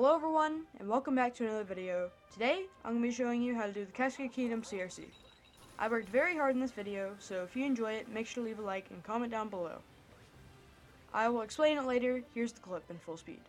Hello everyone, and welcome back to another video. Today, I'm going to be showing you how to do the Cascade Kingdom CRC. I worked very hard in this video, so if you enjoy it, make sure to leave a like and comment down below. I will explain it later, here's the clip in full speed.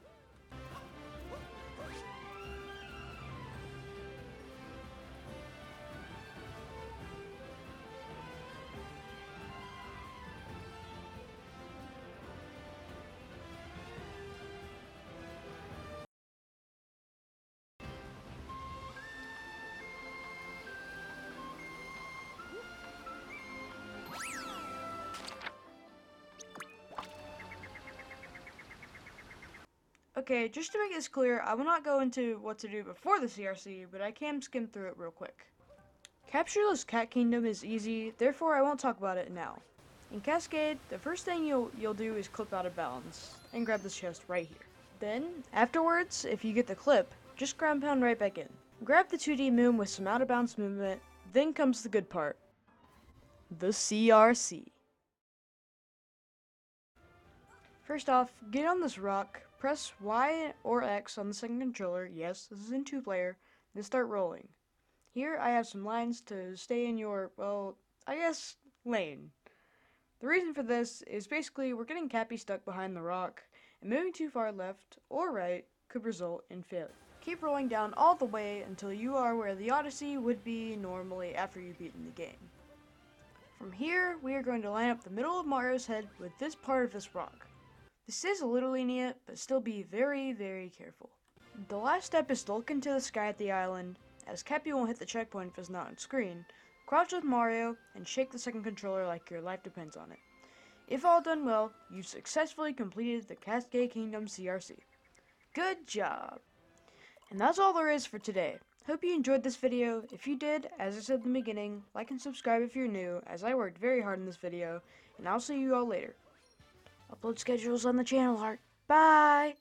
Okay, just to make this clear, I will not go into what to do before the CRC, but I can skim through it real quick. Captureless Cap Kingdom is easy, therefore I won't talk about it now. In Cascade, the first thing you'll, you'll do is clip out of bounds, and grab this chest right here. Then, afterwards, if you get the clip, just ground pound right back in. Grab the 2D moon with some out of bounds movement, then comes the good part. The CRC. First off, get on this rock, press Y or X on the second controller, yes, this is in two player, then start rolling. Here I have some lines to stay in your, well, I guess, lane. The reason for this is basically we're getting Cappy stuck behind the rock, and moving too far left or right could result in failure. Keep rolling down all the way until you are where the Odyssey would be normally after you've beaten the game. From here, we are going to line up the middle of Mario's head with this part of this rock. This is a little lenient, but still be very, very careful. The last step is to look into the sky at the island, as Cappy won't hit the checkpoint if it's not on screen. Crouch with Mario, and shake the second controller like your life depends on it. If all done well, you've successfully completed the Cascade Kingdom CRC. Good job! And that's all there is for today. Hope you enjoyed this video. If you did, as I said in the beginning, like and subscribe if you're new, as I worked very hard in this video, and I'll see you all later. Upload schedules on the channel art. Bye!